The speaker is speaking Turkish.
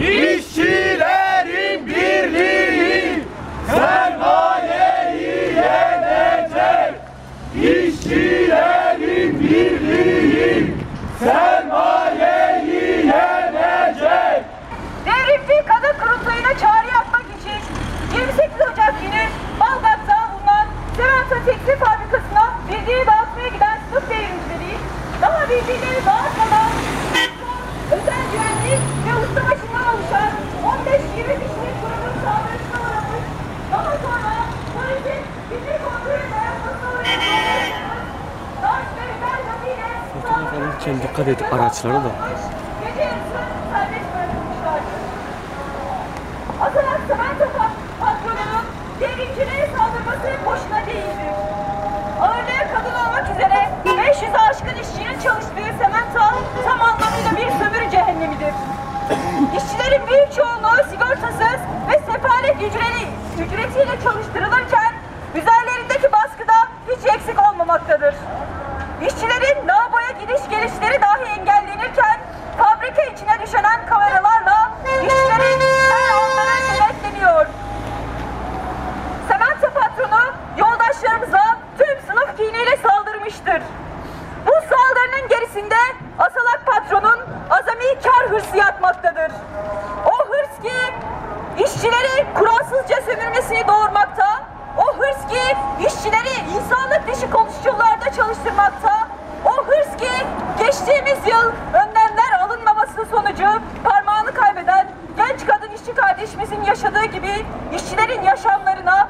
İşçilerin birliği sermayeyi yenecek. İşçilerin birliği sermayeyi Şimdi dikkat et araçlara da. Atarak Samantepa patronunun devrimcilere saldırması boşuna değildir. Ağırlığı kadın olmak üzere 500 aşkın işçinin çalıştığı Semento tam anlamıyla bir sömürü cehennemidir. İşçilerin büyük çoğunluğu sigortasız ve sefalet ücreti, ücretiyle çalıştırılır. hırsı yatmaktadır. O hırs ki işçileri kuralsızca sömürmesini doğurmakta, o hırs ki işçileri insanlık dışı koşullarda çalıştırmakta, o hırs ki geçtiğimiz yıl önlemler alınmaması sonucu parmağını kaybeden genç kadın işçi kardeşimizin yaşadığı gibi işçilerin yaşamlarına